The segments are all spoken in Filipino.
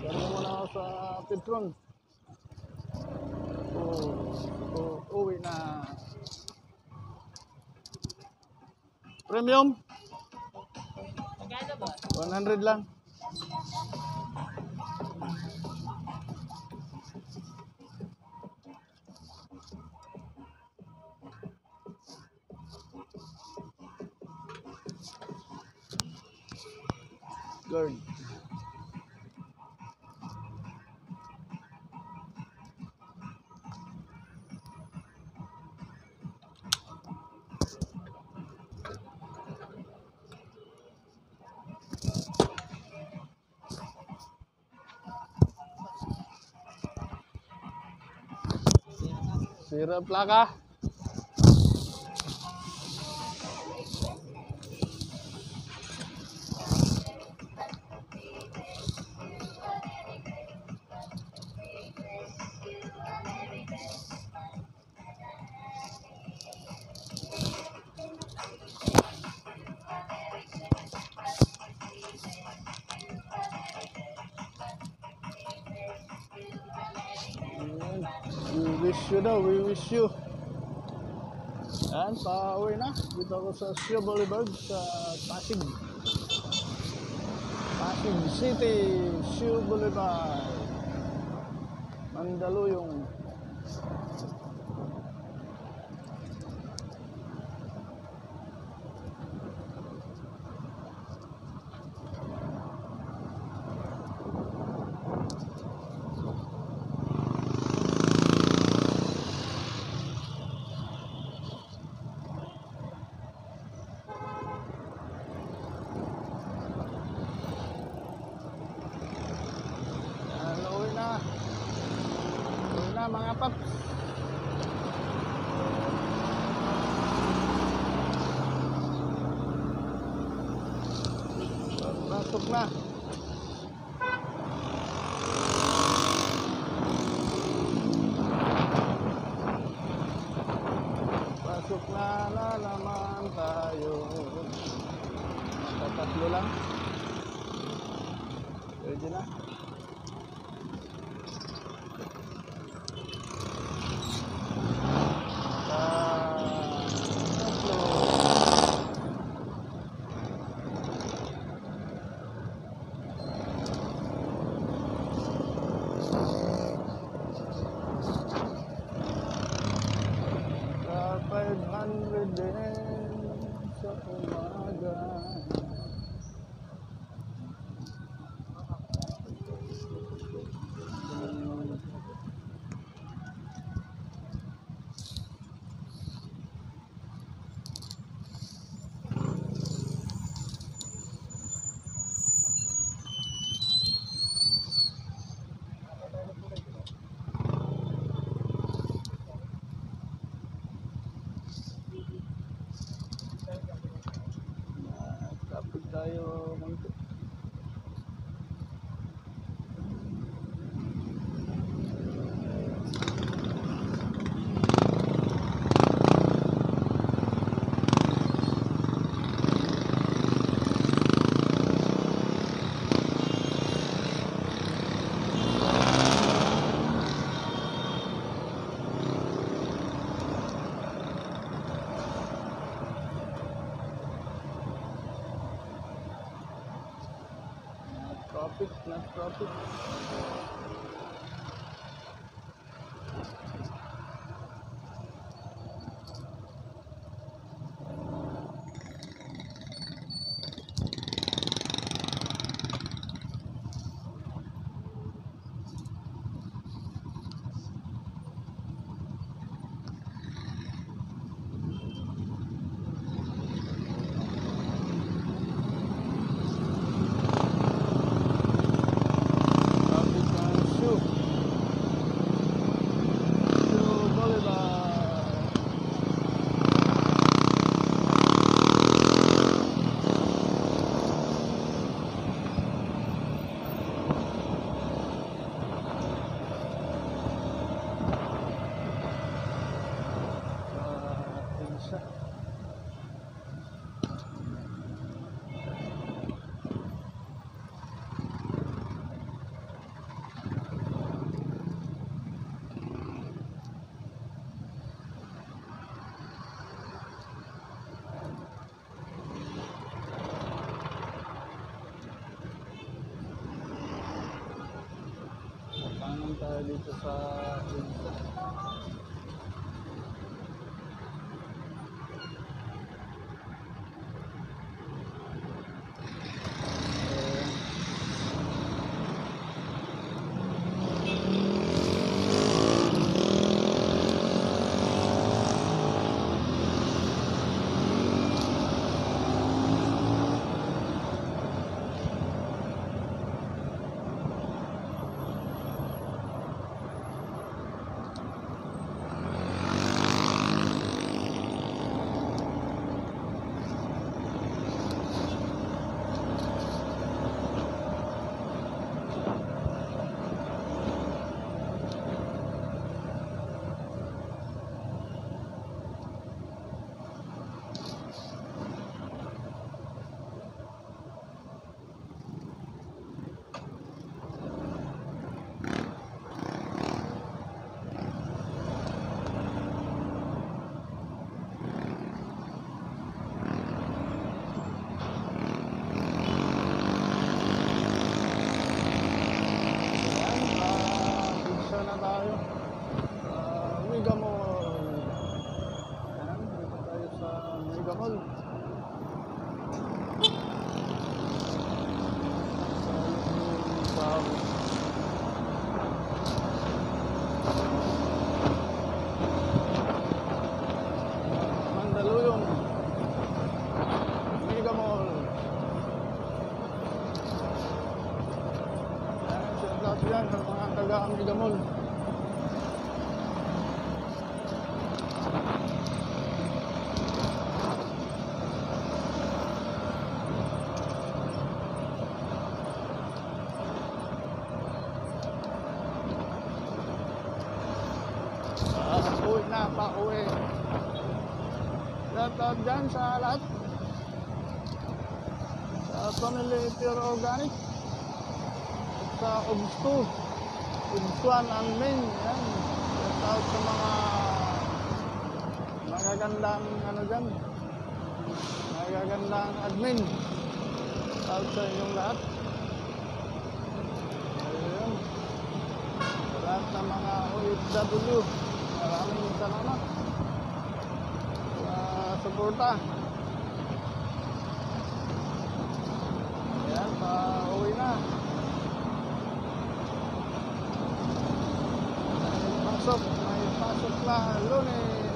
Sabi mo na ako sa Petron. Oh, oh, uwi na. Premium? Magkano ba? 100 lang. Guard. Sira plaka. Ayan. We wish you daw, we wish you. Yan, pa-uwi na. Dito ako sa Sio Boulevard sa Pasig. Pasig City, Sio Boulevard. Mandaluyong. Yan, uwi na. Uwi na mga paps. Pasok na. Pasok na na naman tayo. Tatatlo lang. Pwede na. Ah, tatlo. Sa 500 din sa umaga. Kapit tayo konti. Тут на sa Edsa. Pa-uwi. Shout out dyan sa lahat. Sa Family Pure Organic sa Obsto. Obstuan ang main. Yan. Shout out sa mga magagandang ano dyan. Magagandang admin. Out sa inyong lahat. Ayun. Lahat ng mga OFW. Maraming salamat. Sa suporta. Ayan, pa-uwi na. Pasok, may pasok na lunes.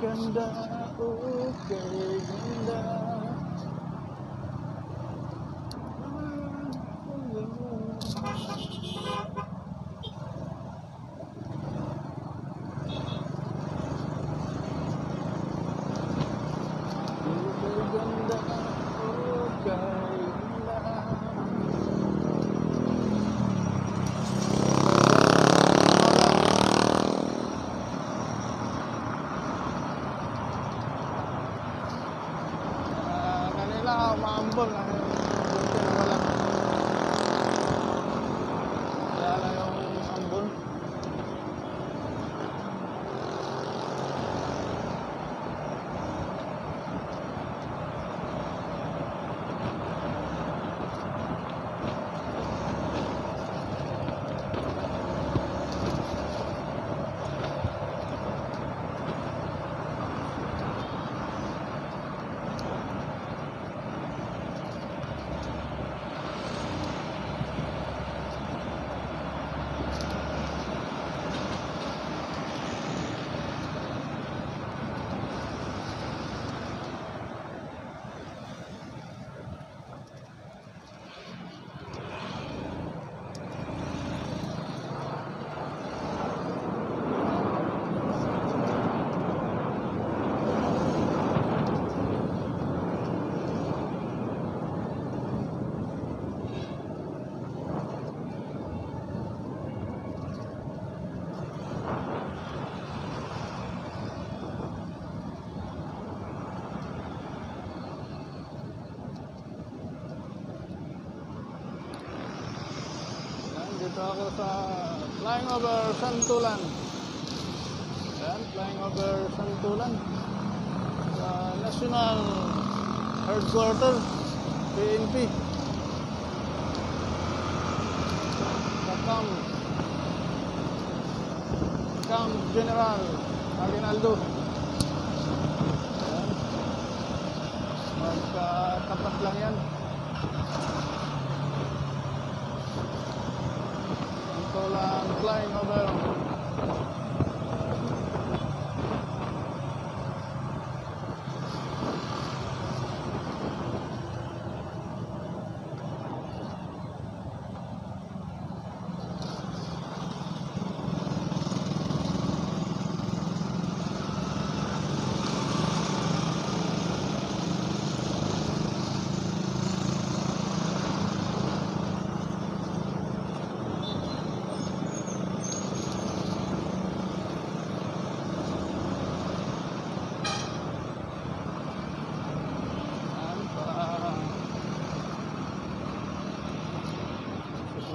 Ganda. Okay, మా అనుభవం ganda. ako sa flying over Santulan. Ayan, flying over Santulan. Sa National Headquarters, PNP. Sa Camp, Camp General Aguinaldo. Magkatapat lang yan. Flying over.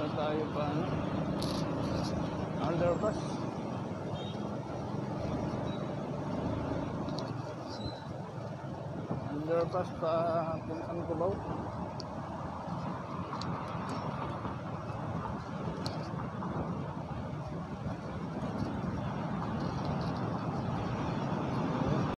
Sipla tayo pa ano? Underpass. Underpass pa Puntang Cubao.